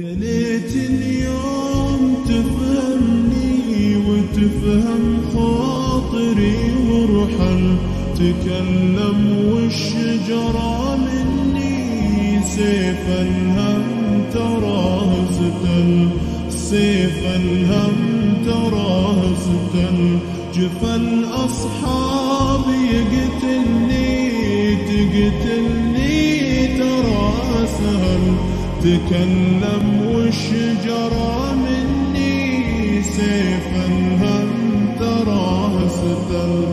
يا ليت اليوم تفهمني وتفهم خاطري وارحل تكلم والشجرة مني. سيف الهم تراه ستل سيف الهم تراه ستل جفا الأصحاب. يقتلني تقتلني ترى سهل تكلم وش جرى مني سيف الهم تراه استل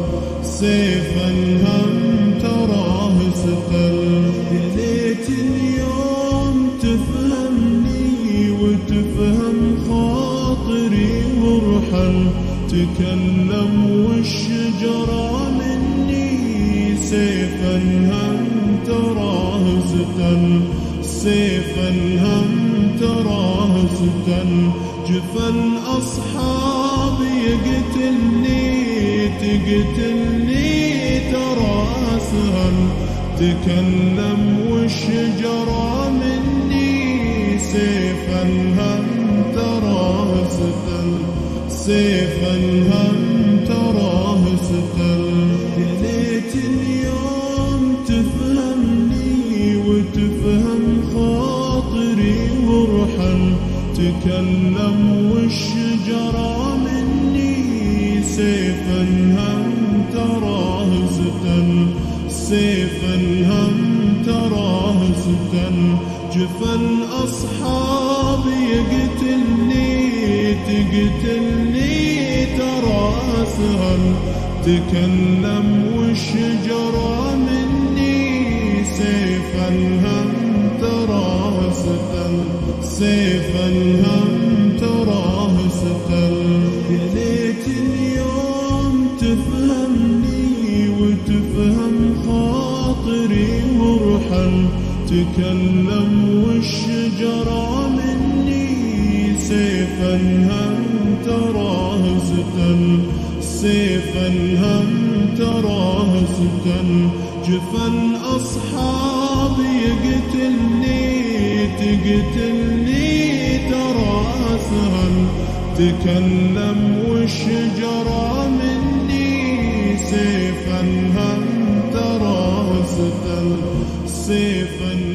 سيف الهم تراه استل يا ليت اليوم تفهمني وتفهم خاطري وارحل تكلم وش جرى مني سيف الهم تراه استل سيف الهم تراه استل جفا الأصحاب يقتلني تقتلني ترى سهل تكلم وش جرى مني؟ سيف الهم تراه استل سيف الهم تراه استل يا ليت تكلم والشجرة مني سيفا هم تراه ستن سيفا هم تراه ستن جفا الأصحاب يقتلني تقتلني ترى سهل تكلم وش جرى مني سيف الهم سيف الهم تراه استل يا ليت اليوم تفهمني وتفهم خاطري وارحل تكلم وش جرى مني سيف الهم تراه استل سيف الهم تراه استل جفا الأصحاب يقتلني تقتلني ترى سهل تكلم وش جرى مني سيف الهم تراه استل سيف الهم